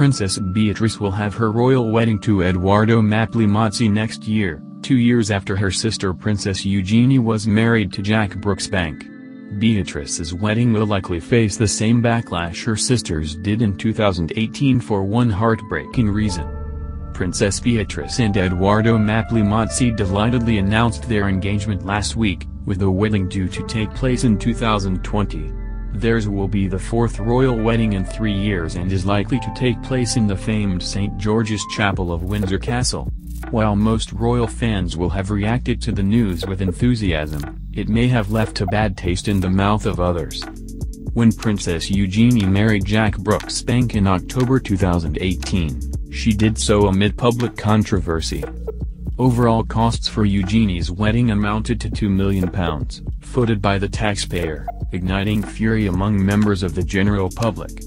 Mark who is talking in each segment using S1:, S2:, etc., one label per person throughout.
S1: Princess Beatrice will have her royal wedding to Edoardo Mapelli Mozzi next year, two years after her sister Princess Eugenie was married to Jack Brooksbank. Beatrice's wedding will likely face the same backlash her sisters did in 2018 for one heartbreaking reason. Princess Beatrice and Edoardo Mapelli Mozzi delightedly announced their engagement last week, with the wedding due to take place in 2020. Theirs will be the fourth royal wedding in three years and is likely to take place in the famed St. George's Chapel of Windsor Castle. While most royal fans will have reacted to the news with enthusiasm, it may have left a bad taste in the mouth of others. When Princess Eugenie married Jack Brooksbank in October 2018, she did so amid public controversy. Overall costs for Eugenie's wedding amounted to £2 million, footed by the taxpayer igniting fury among members of the general public.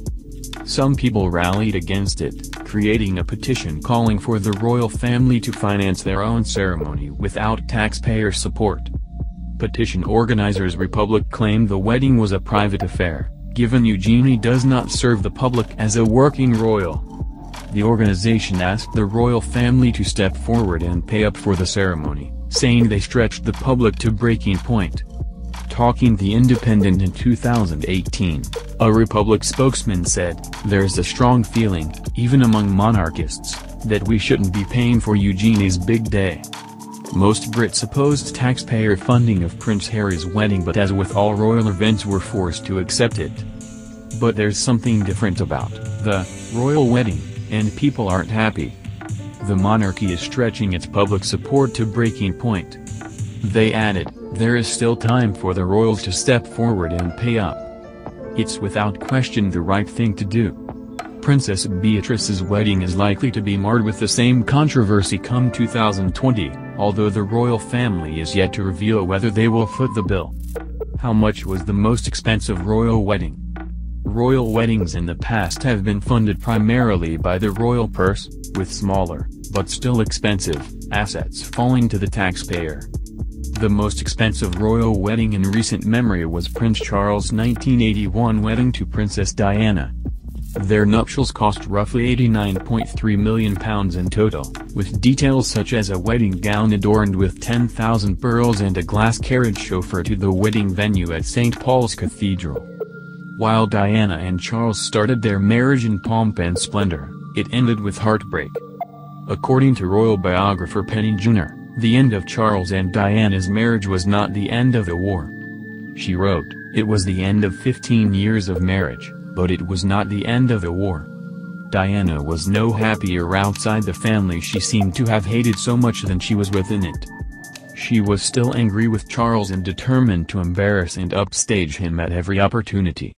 S1: Some people rallied against it, creating a petition calling for the royal family to finance their own ceremony without taxpayer support. Petition organizers Republic claimed the wedding was a private affair, given Eugenie does not serve the public as a working royal. The organization asked the royal family to step forward and pay up for the ceremony, saying they stretched the public to breaking point. Talking The Independent in 2018, a Republic spokesman said, There's a strong feeling, even among monarchists, that we shouldn't be paying for Eugenie's big day. Most Brits opposed taxpayer funding of Prince Harry's wedding but as with all royal events were forced to accept it. But there's something different about the royal wedding, and people aren't happy. The monarchy is stretching its public support to breaking point. They added, there is still time for the royals to step forward and pay up. It's without question the right thing to do. Princess Beatrice's wedding is likely to be marred with the same controversy come 2020, although the royal family is yet to reveal whether they will foot the bill. How much was the most expensive royal wedding? Royal weddings in the past have been funded primarily by the royal purse, with smaller, but still expensive, assets falling to the taxpayer. The most expensive royal wedding in recent memory was Prince Charles' 1981 wedding to Princess Diana. Their nuptials cost roughly £89.3 million in total, with details such as a wedding gown adorned with 10,000 pearls and a glass carriage chauffeur to the wedding venue at St. Paul's Cathedral. While Diana and Charles started their marriage in pomp and splendor, it ended with heartbreak. According to royal biographer Penny Junor, the end of Charles and Diana's marriage was not the end of the war. She wrote, it was the end of 15 years of marriage, but it was not the end of the war. Diana was no happier outside the family she seemed to have hated so much than she was within it. She was still angry with Charles and determined to embarrass and upstage him at every opportunity.